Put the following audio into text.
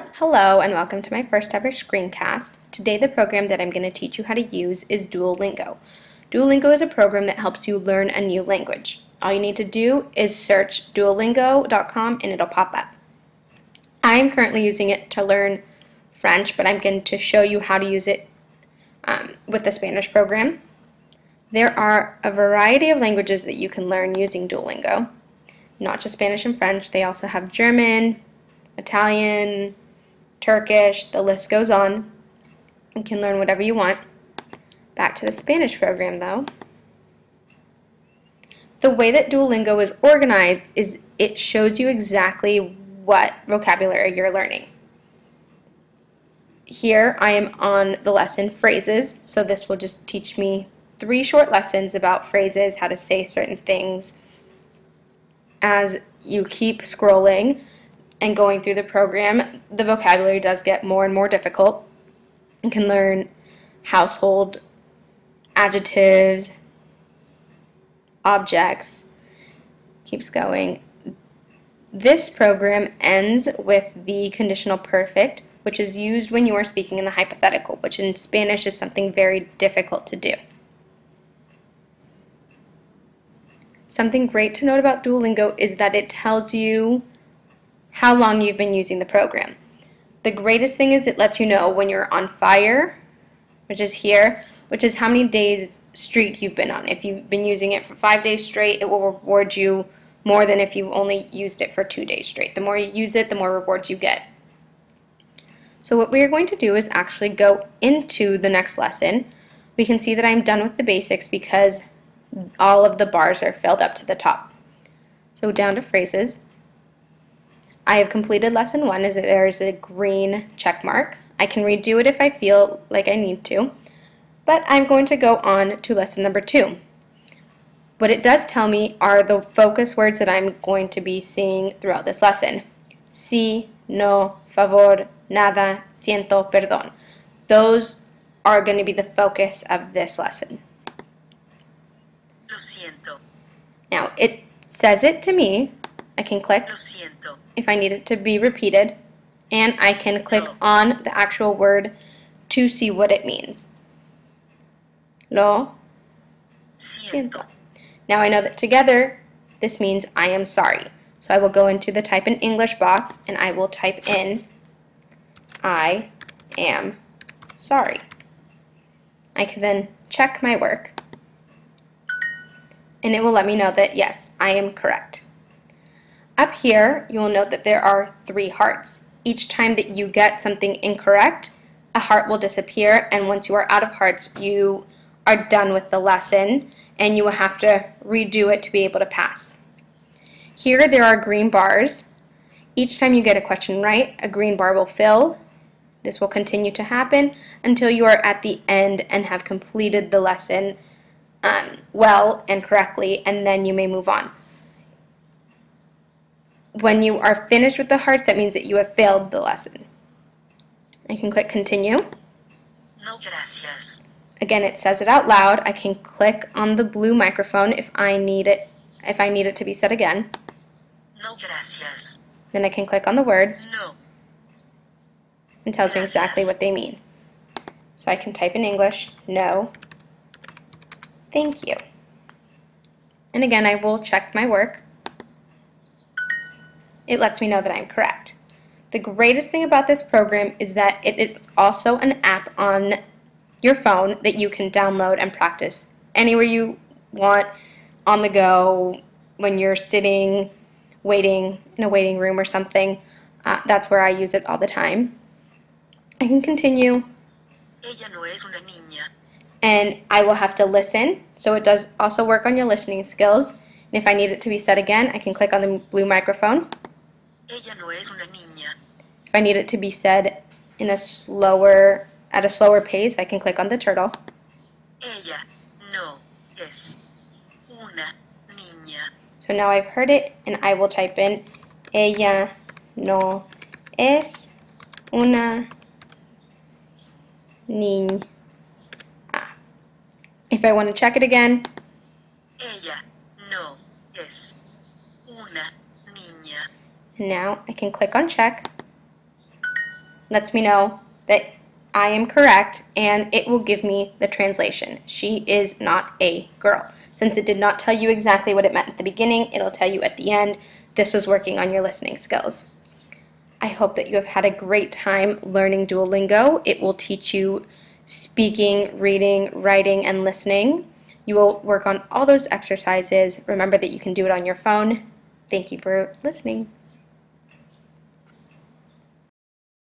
Hello and welcome to my first ever screencast. Today the program that I'm going to teach you how to use is Duolingo. Duolingo is a program that helps you learn a new language. All you need to do is search duolingo.com and it'll pop up. I'm currently using it to learn French, but I'm going to show you how to use it um, with the Spanish program. There are a variety of languages that you can learn using Duolingo. Not just Spanish and French, they also have German, Italian, Turkish, the list goes on. You can learn whatever you want. Back to the Spanish program though. The way that Duolingo is organized is it shows you exactly what vocabulary you're learning. Here I am on the lesson phrases, so this will just teach me three short lessons about phrases, how to say certain things. As you keep scrolling, and going through the program, the vocabulary does get more and more difficult. You can learn household adjectives, objects, keeps going. This program ends with the conditional perfect, which is used when you are speaking in the hypothetical, which in Spanish is something very difficult to do. Something great to note about Duolingo is that it tells you how long you've been using the program. The greatest thing is it lets you know when you're on fire, which is here, which is how many days streak you've been on. If you've been using it for five days straight, it will reward you more than if you've only used it for two days straight. The more you use it, the more rewards you get. So what we are going to do is actually go into the next lesson. We can see that I'm done with the basics because all of the bars are filled up to the top. So down to phrases. I have completed lesson one as there is a green check mark. I can redo it if I feel like I need to, but I'm going to go on to lesson number two. What it does tell me are the focus words that I'm going to be seeing throughout this lesson. Si, no, favor, nada, siento, perdón. Those are going to be the focus of this lesson. Lo siento. Now, it says it to me. I can click Lo siento. If I need it to be repeated, and I can click oh. on the actual word to see what it means. Lo Siento. Now I know that together this means I am sorry. So I will go into the type in English box and I will type in I am sorry. I can then check my work and it will let me know that yes, I am correct. Up here, you will note that there are three hearts. Each time that you get something incorrect, a heart will disappear and once you are out of hearts, you are done with the lesson and you will have to redo it to be able to pass. Here there are green bars. Each time you get a question right, a green bar will fill. This will continue to happen until you are at the end and have completed the lesson um, well and correctly, and then you may move on. When you are finished with the hearts, that means that you have failed the lesson. I can click continue. No gracias. Again, it says it out loud. I can click on the blue microphone if I need it if I need it to be said again. No gracias. Then I can click on the words No. and tells me exactly what they mean. So I can type in English, no, thank you. And again, I will check my work. It lets me know that I'm correct. The greatest thing about this program is that it is also an app on your phone that you can download and practice anywhere you want, on the go, when you're sitting, waiting in a waiting room or something. Uh, that's where I use it all the time. I can continue Ella no es una niña. and I will have to listen. So it does also work on your listening skills. And if I need it to be said again, I can click on the blue microphone. Ella no es una niña. If I need it to be said in a slower, at a slower pace, I can click on the turtle. Ella no es una niña. So now I've heard it and I will type in Ella no es una niña. If I want to check it again, Ella no es una niña. Now I can click on check lets me know that I am correct and it will give me the translation. She is not a girl. Since it did not tell you exactly what it meant at the beginning, it'll tell you at the end. This was working on your listening skills. I hope that you have had a great time learning Duolingo. It will teach you speaking, reading, writing, and listening. You will work on all those exercises. Remember that you can do it on your phone. Thank you for listening.